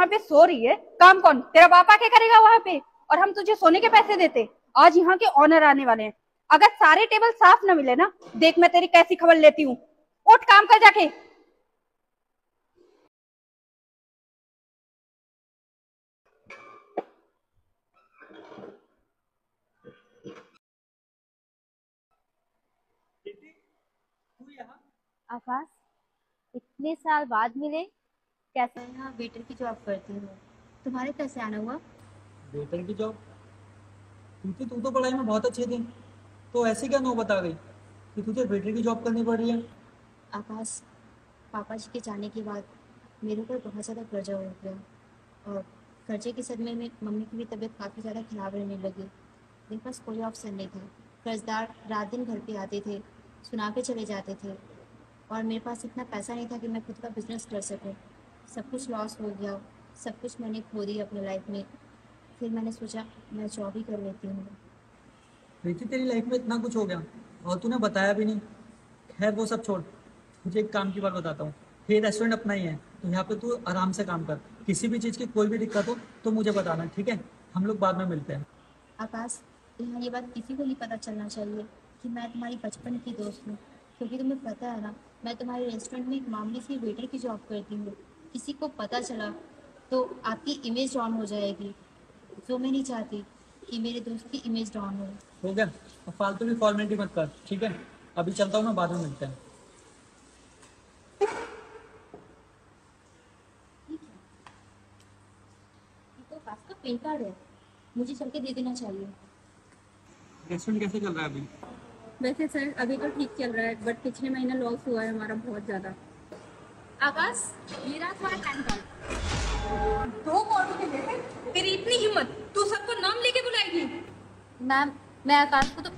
यहाँ पे सो रही है। काम कौन? तेरा बापा क्या करेगा वहाँ पे? और हम तुझे सोने के पैसे देते। आज यहाँ के ऑनर आने वाले हैं। अगर सारे टेबल साफ़ न मिले ना, देख मैं तेरी कैसी खबर लेती हूँ। उठ काम कर जाके। आकाश, इतने साल बाद मिले कैसे यहाँ वेटर की जॉब करती हूँ। तुम्हारे कैसे आना हुआ? वेटर की जॉब क्योंकि तू तो पढ़ाई में बहुत अच्छी थी। तो ऐसे क्या नो बता गई कि तुझे वेटर की जॉब करनी पड़ रही है? आकाश पापा जी के जाने के बाद मेरे ऊपर बहुत ज़्यादा कर्जा हो गया और कर्जे के सदमे में मम्मी की भी तबीयत काफ़ी ज़्यादा खराब रहने लगी। मेरे पास कोई ऑप्शन नहीं था। कर्जदार रात दिन घर पे आते थे सुना के चले जाते थे और मेरे पास इतना पैसा नहीं था कि मैं खुद का बिज़नेस कर सकूँ। सब कुछ लॉस हो गया सब कुछ मैंने खो दिया अपने लाइफ में। फिर मैंने सोचा मैं जॉब ही कर लेती हूँ। प्रीति तेरी लाइफ में इतना कुछ हो गया और तूने बताया भी नहीं। खैर वो सब छोड़। मुझे एक काम की बात बताता हूँ। ये रेस्टोरेंट अपना ही है तो यहाँ पे तू आराम से काम कर। किसी भी चीज़ की कोई भी दिक्कत हो तो मुझे बताना ठीक है? हम लोग बाद में मिलते हैं। आकाश यहाँ ये बात किसी को नहीं पता चलना चाहिए कि मैं तुम्हारी बचपन की दोस्त हूँ। क्योंकि तुम्हें पता है ना मैं तुम्हारे रेस्टोरेंट में एक मामूली सी वेटर की जॉब करती हूँ। किसी को पता चला तो आपकी इमेज डाउन हो जाएगी। जो मैं नहीं चाहती कि मेरे दोस्त की इमेज डाउन हो। हो गया अब फालतू की फॉर्मेलिटी मत कर ठीक है? अभी चलता हूँ मैं बाद में मिलते हैं। है। तो पेन कार्ड है। मुझे चल के दे देना चाहिए। रेस्टोरेंट कैसे चल रहा है अभी? वैसे सर अभी तो ठीक चल रहा है बट पिछले महीने लॉस हुआ है हमारा बहुत ज़्यादा। तुम्हारा दो कौड़ों के बेटे तेरी इतनी हिम्मत तू सबको नाम लेके बुलाएगी। मैम मैं आकाश को तो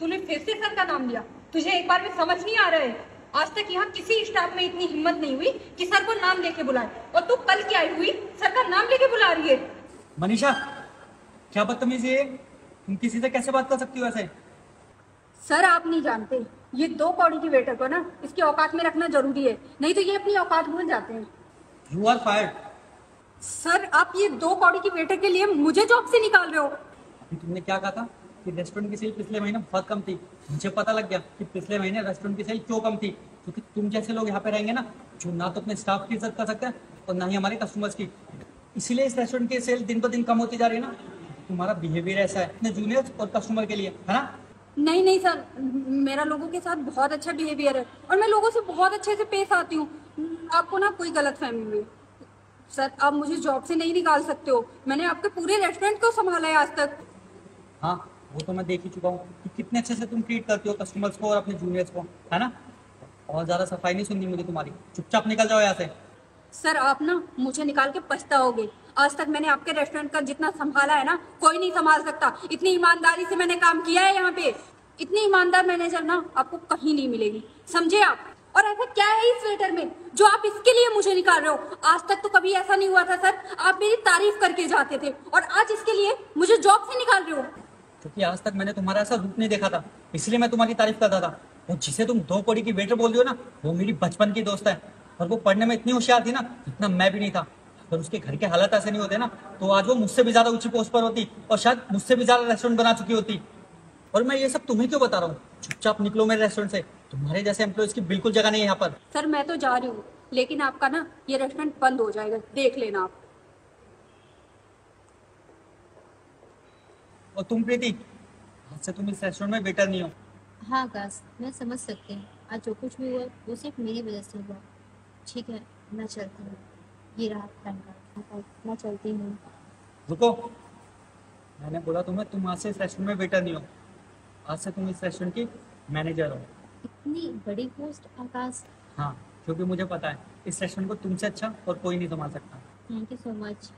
तूने फिर से सर का नाम लिया। तुझे एक बार भी समझ नहीं आ रहा है। आज तक यहाँ किसी स्टाफ में इतनी हिम्मत नहीं हुई कि सर को नाम लेके बुलाए। और तू कल की आई हुई सर का नाम लेके बुला रही है। मनीषा क्या बदतमीजी है? तुम किसी से कैसे बात कर सकती हो ऐसे? सर आप नहीं जानते। ये दो कौड़ी की वेटर को ना इसकी औकात में रखना ज़रूरी है। नहीं तो ये अपनी औकात भूल जाते हैं। यू आर फायर्ड सर आप ये दो कौड़ी की वेटर के लिए मुझे जॉब से निकाल रहे हो। अभी तुमने क्या कहा था? कि रेस्टोरेंट की सेल पिछले महीने बहुत कम थी। मुझे पता लग गया कि पिछले महीने रेस्टोरेंट की सेल क्यों कम थी। क्योंकि तुम जैसे लोग यहाँ पे रहेंगे ना जो ना तो अपने स्टाफ की इज़्ज़त कर सकते हैं और ना ही हमारे कस्टमर्स की। इसीलिए इस रेस्टोरेंट की सेल दिन ब दिन कम होती जा रही है ना। तुम्हारा बिहेवियर ऐसा है अपने जूनियर्स और कस्टमर के लिए है ना? नहीं नहीं सर मेरा लोगों के साथ बहुत अच्छा बिहेवियर है और मैं लोगों से बहुत अच्छे से पेश आती हूँ। आपको ना कोई गलत फहमी हुई। सर आप मुझे जॉब से नहीं निकाल सकते हो। मैंने आपके पूरे रेस्टोरेंट को संभाला है आज तक। हाँ वो तो मैं देख ही चुका हूँ कि कितने अच्छे से तुम ट्रीट करते हो कस्टमर्स को और अपने जूनियर्स को है ना? और ज़्यादा सफ़ाई नहीं सुननी मुझे तुम्हारी। चुपचाप निकल जाओ यहाँ से। सर आप ना मुझे निकाल के पछताओगे। आज तक मैंने आपके रेस्टोरेंट का जितना संभाला है ना, कोई नहीं संभाल सकता। इतनी ईमानदारी से मैंने काम किया है यहाँ पे। इतनी ईमानदार मैनेजर ना आपको कहीं नहीं मिलेगी। समझे आप? और ऐसा क्या है इस वेटर में, जो आप इसके लिए मुझे निकाल रहे हो? आज तक तो कभी ऐसा नहीं हुआ था, सर। आप मेरी तारीफ़ करके जाते थे और आज इसके लिए मुझे जॉब से निकाल रहे हो। क्योंकि आज तक मैंने तुम्हारा ऐसा रूप नहीं देखा था, इसलिए मैं तुम्हारी तारीफ़ करता था। और जिसे तुम दो कौड़ी की वेटर बोल रही हो ना, वो मेरी बचपन की दोस्त है। और वो पढ़ने में इतनी होशियार थी ना इतना मैं भी नहीं था। अगर उसके घर के हालत ऐसे नहीं होते ना तो आज वो मुझसे भी ज़्यादा ऊँची पोस्ट पर होती और शायद मुझसे भी ज़्यादा रेस्टोरेंट बना चुकी होती। और मैं ये सब तुम्हें क्यों बता रहा हूँ? चुपचाप निकलो मेरे रेस्टोरेंट से। तुम्हारे जैसे एम्प्लॉयज़ की बिल्कुल जगह नहीं है यहाँ पर। सर मैं तो जा रही हूँ लेकिन आपका ना ये रेस्टोरेंट बंद हो जाएगा। देख लेना आप। और तुम प्रीति आज से तुम इस रेस्टोरेंट में बेटर नहीं हो। हाँ आकाश मैं समझ सकती हूँ। आज जो कुछ भी हुआ वो सिर्फ़ मेरी वजह से हुआ। ठीक है मैं चलती हूँ। ये रहा पैन मैं चलती हूँ। रुको। मैंने बोला तुम्हें तुम आज से सेशन में वेटर नहीं हो। आज से तुम इस सेशन की मैनेजर हो। इतनी बड़ी पोस्ट आकाश। हाँ क्योंकि मुझे पता है इस सेशन को तुमसे अच्छा और कोई नहीं संभाल सकता। Thank you so much